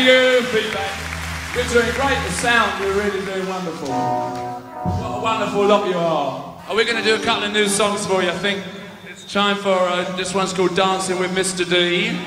Thank you, feedback. You're doing great. The sound, you're really doing wonderful. What a wonderful lot you are. Are we going to do a couple of new songs for you? I think it's time for uh, this one's called Dancing with Mr. D.